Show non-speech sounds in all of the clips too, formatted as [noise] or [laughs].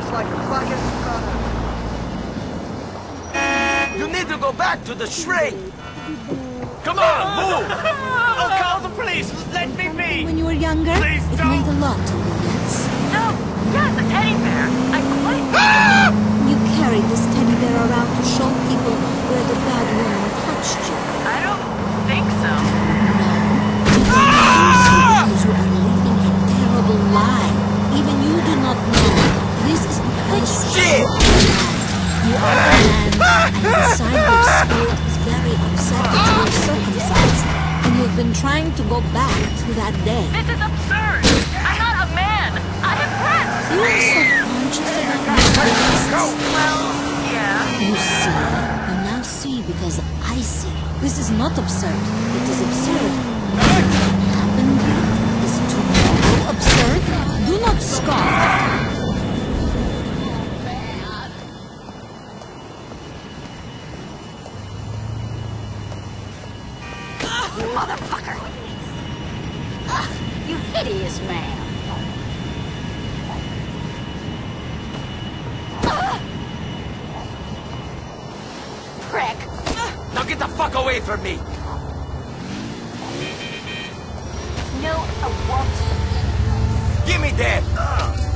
place like fucking runner. You need to go back to the shrink. Come on, move! I'll call the police. Let me be. When you were younger, please it don't. meant a lot No, yes, a teddy bear. I quite. You carried this teddy bear around to show people where the bad woman touched you. Been trying to go back to that day. This is absurd. I'm not a man. I have breasts. You are about your breasts. Well, yeah. You see, you now see because I see. This is not absurd. It is hideous man. Prick. Now get the fuck away from me! No, a what? Give me that! Come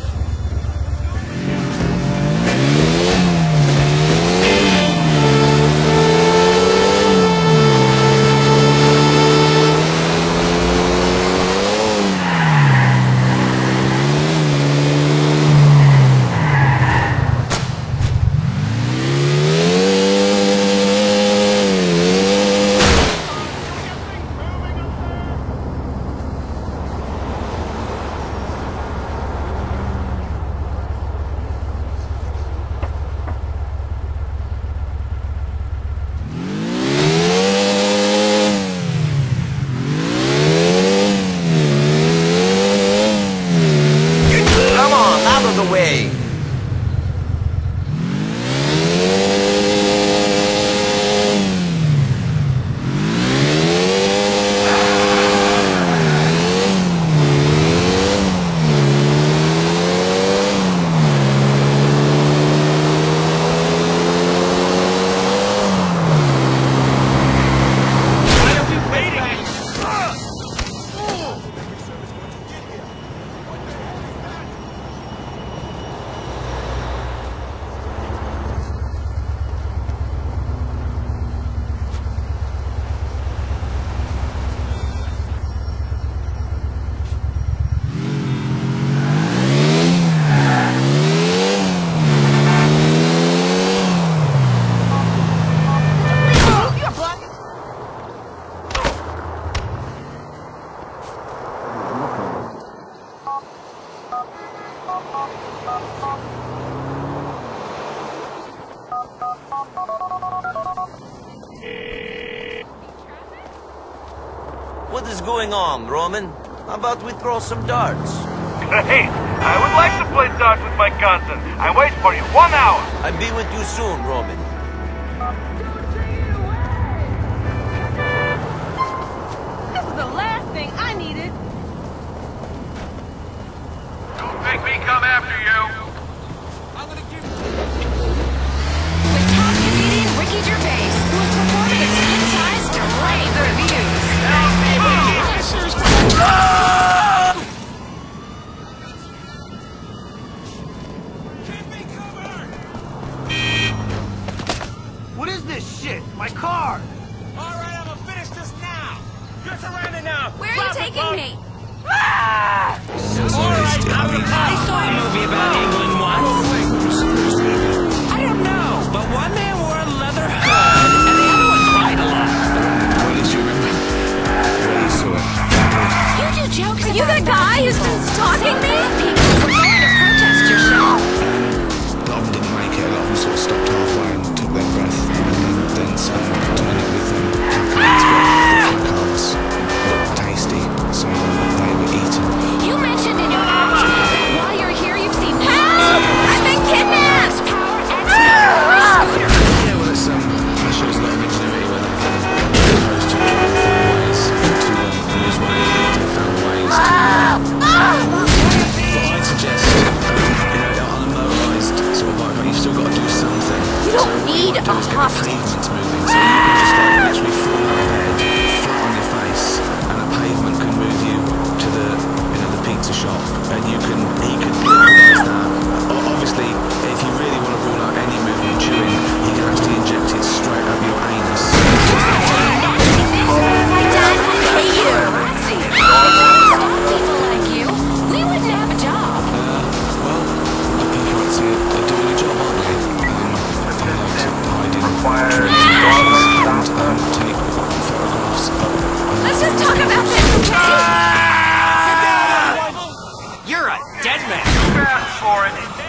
is going on, Roman? How about we throw some darts? [laughs] Hey, I would like to play darts with my cousin. I wait for you one hour. I'll be with you soon, Roman. This is the last thing I needed. Don't make me come after you. You're surrounded now. Where are Drop you taking bud. me? Ah! All right, I'll be I saw a movie about England once. I don't know, but one for it.